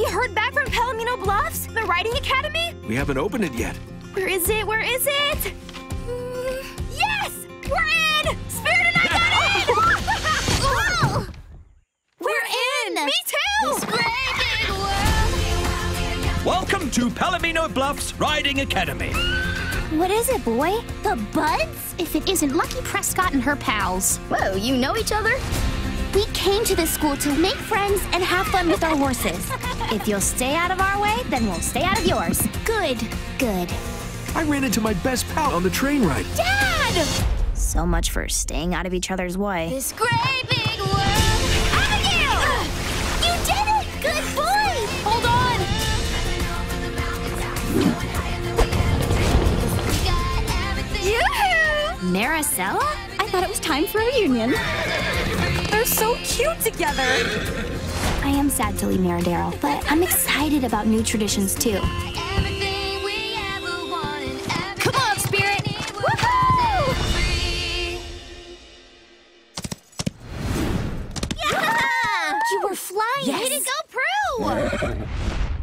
We heard back from Palomino Bluffs, the Riding Academy. We haven't opened it yet. Where is it? Where is it? Mm, yes! We're in! Spirit and I got in! Whoa! We're in! Me too! Welcome to Palomino Bluffs Riding Academy. What is it, boy? The Buds? If it isn't Lucky Prescott and her pals. Whoa, you know each other? We came to this school to make friends and have fun with our horses. if you'll stay out of our way, then we'll stay out of yours. Good, good. I ran into my best pal on the train ride. Dad! So much for staying out of each other's way. This great big world. Abigail! You You did it! Good boy! Hold on! Yoo-hoo! Maricela? I thought it was time for a reunion. They're so cute together. I am sad to leave Miradero, but I'm excited about new traditions too. Come on, Spirit! Woohoo! Yeah! You were flying! Yes. Way to go, Pru!